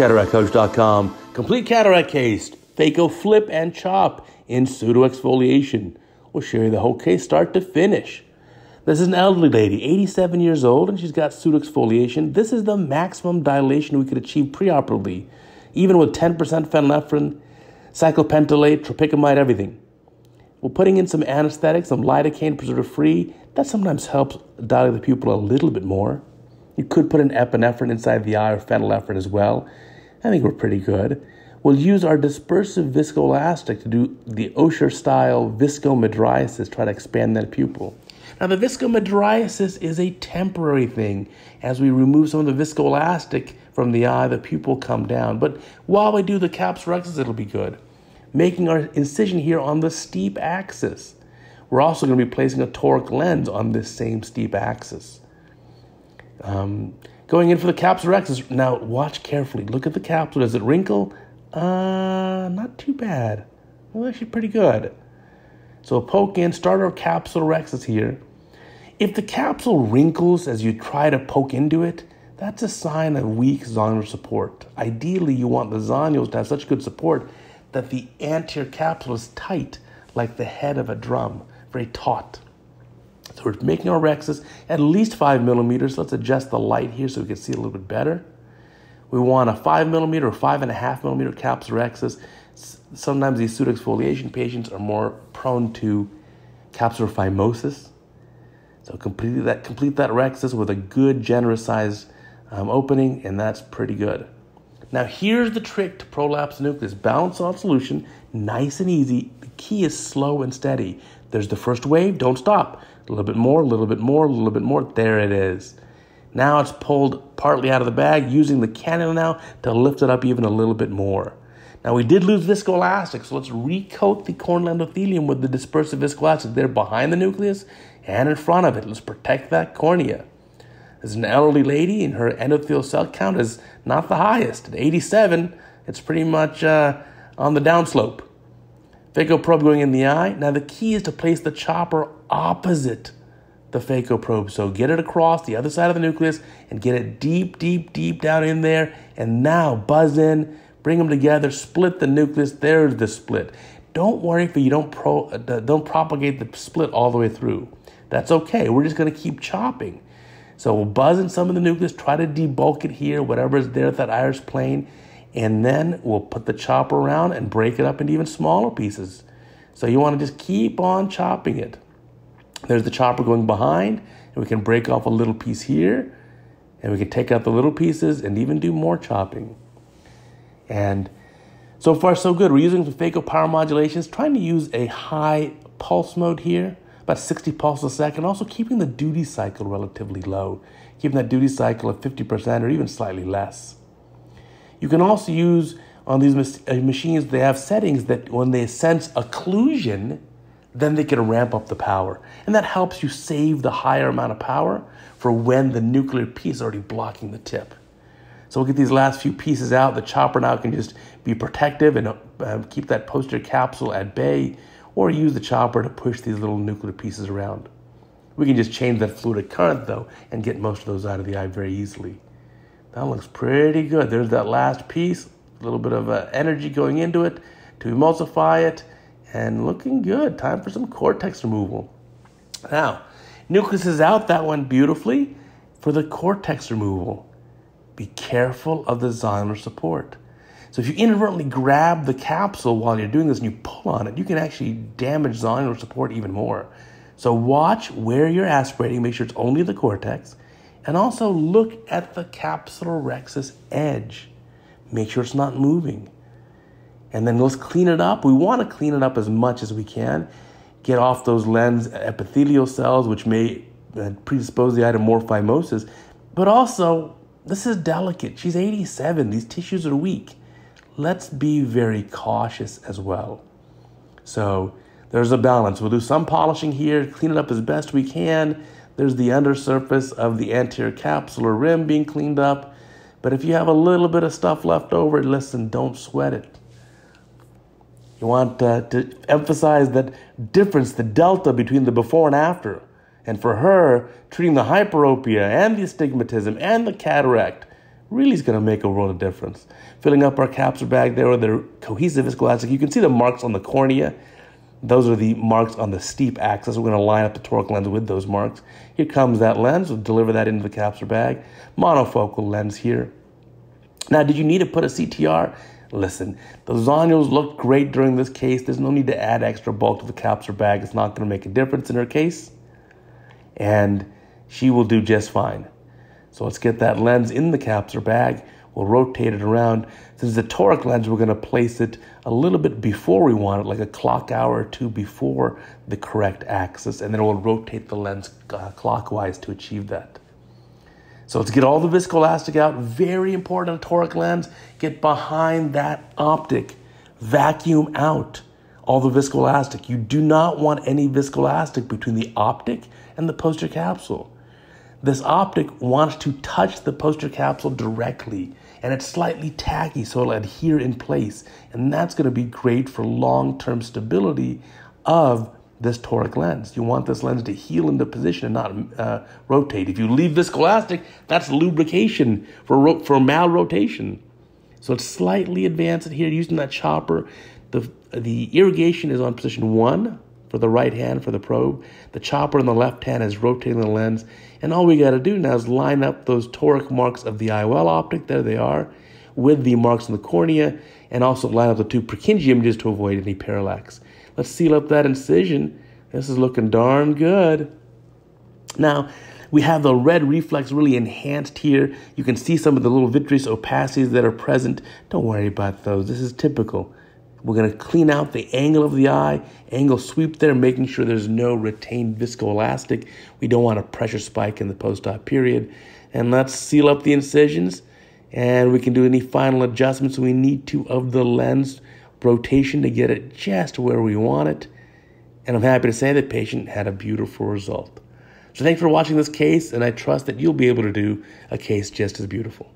CataractCoach.com. Complete cataract case, phaco flip and chop in pseudo exfoliation. We'll show you the whole case start to finish. This is an elderly lady, 87 years old, and she's got pseudo exfoliation. This is the maximum dilation we could achieve preoperatively, even with 10% phenylephrine, cyclopentolate, tropicamide, everything. We're putting in some anesthetic, some lidocaine, preservative free. That sometimes helps dilate the pupil a little bit more. You could put an epinephrine inside the eye or phenylephrine as well. I think we're pretty good. We'll use our dispersive viscoelastic to do the Osher style viscomydriasis, try to expand that pupil. Now, the viscomydriasis is a temporary thing. As we remove some of the viscoelastic from the eye, the pupil come down. But while we do the capsulorhexis, it'll be good. Making our incision here on the steep axis. We're also going to be placing a toric lens on this same steep axis. Um, going in for the capsule capsulorhexis. Now, watch carefully. Look at the capsule. Does it wrinkle? Uh, not too bad. Well, actually pretty good. So poke in, start our capsulorhexis here. If the capsule wrinkles as you try to poke into it, that's a sign of weak zonular support. Ideally, you want the zonules to have such good support that the anterior capsule is tight, like the head of a drum, very taut. So we're making our rhexis at least five millimeters. Let's adjust the light here so we can see a little bit better. We want a five millimeter or five and a half millimeter capsulorhexis. Sometimes these pseudoexfoliation patients are more prone to capsular phimosis. So complete that, complete that rhexis with a good, generous size um, opening, and that's pretty good. Now here's the trick to prolapse nucleus. Balanced salt solution, nice and easy. The key is slow and steady. There's the first wave, don't stop. A little bit more, a little bit more, a little bit more. There it is. Now it's pulled partly out of the bag, using the cannula now to lift it up even a little bit more. Now we did lose viscoelastic, so let's recoat the corneal endothelium with the dispersive viscoelastic there behind the nucleus and in front of it. Let's protect that cornea. As an elderly lady, and her endothelial cell count is not the highest. At 87, it's pretty much uh, on the downslope. Phaco probe going in the eye. Now the key is to place the chopper opposite the phaco probe. So get it across the other side of the nucleus and get it deep, deep, deep down in there. And now buzz in, bring them together, split the nucleus. There's the split. Don't worry if you don't pro, uh, don't propagate the split all the way through. That's okay. We're just going to keep chopping. So we'll buzz in some of the nucleus, try to debulk it here, whatever is there at that iris plane, and then we'll put the chopper around and break it up into even smaller pieces. So you want to just keep on chopping it. There's the chopper going behind, and we can break off a little piece here, and we can take out the little pieces and even do more chopping. And so far, so good. We're using the phaco power modulations, trying to use a high pulse mode here, about 60 pulses a second, also keeping the duty cycle relatively low, keeping that duty cycle at 50% or even slightly less. You can also use on these uh, machines, they have settings that when they sense occlusion, then they can ramp up the power. And that helps you save the higher amount of power for when the nuclear piece is already blocking the tip. So we'll get these last few pieces out. The chopper now can just be protective and uh, keep that posterior capsule at bay, or use the chopper to push these little nuclear pieces around. We can just change that fluidic current though and get most of those out of the eye very easily. That looks pretty good. There's that last piece, a little bit of uh, energy going into it to emulsify it and looking good. Time for some cortex removal. Now, nucleus is out, that one beautifully. For the cortex removal, be careful of the zonular support. So if you inadvertently grab the capsule while you're doing this and you pull on it, you can actually damage zonular support even more. So watch where you're aspirating, make sure it's only the cortex, and also look at the capsulorhexis edge. Make sure it's not moving. And then let's clean it up. We want to clean it up as much as we can. Get off those lens epithelial cells, which may uh, predispose the eye to more phimosis. But also, this is delicate. She's 87. These tissues are weak. Let's be very cautious as well. So there's a balance. We'll do some polishing here, clean it up as best we can. There's the undersurface of the anterior capsular rim being cleaned up. But if you have a little bit of stuff left over, listen, don't sweat it. You want uh, to emphasize that difference, the delta between the before and after. And for her, treating the hyperopia and the astigmatism and the cataract, really is going to make a world of difference. Filling up our capsular bag there with the cohesive viscoelastic. You can see the marks on the cornea. Those are the marks on the steep axis. We're going to line up the toric lens with those marks. Here comes that lens. We'll deliver that into the capsular bag. Monofocal lens here. Now, did you need to put a CTR? Listen, the zonules looked great during this case. There's no need to add extra bulk to the capsular bag. It's not going to make a difference in her case. And she will do just fine. So let's get that lens in the capsular bag. We'll rotate it around. Since the toric lens, we're going to place it a little bit before we want it, like a clock hour or two before the correct axis, and then we'll rotate the lens uh, clockwise to achieve that. So let's get all the viscoelastic out. Very important on toric lens. Get behind that optic. Vacuum out all the viscoelastic. You do not want any viscoelastic between the optic and the posterior capsule. This optic wants to touch the posterior capsule directly, and it's slightly tacky, so it'll adhere in place. And that's going to be great for long term stability of this toric lens. You want this lens to heal into position and not uh, rotate. If you leave viscoelastic, that's lubrication for, ro- for malrotation. So it's slightly advanced here using that chopper. The, the irrigation is on position one for the right hand for the probe. The chopper in the left hand is rotating the lens. And all we got to do now is line up those toric marks of the IOL optic, there they are, with the marks in the cornea, and also line up the two Purkinje images to avoid any parallax. Let's seal up that incision. This is looking darn good. Now, we have the red reflex really enhanced here. You can see some of the little vitreous opacities that are present. Don't worry about those. This is typical. We're going to clean out the angle of the eye, angle sweep there, making sure there's no retained viscoelastic. We don't want a pressure spike in the post-op period. And let's seal up the incisions, and we can do any final adjustments we need to of the lens rotation to get it just where we want it. And I'm happy to say the patient had a beautiful result. So thanks for watching this case, and I trust that you'll be able to do a case just as beautiful.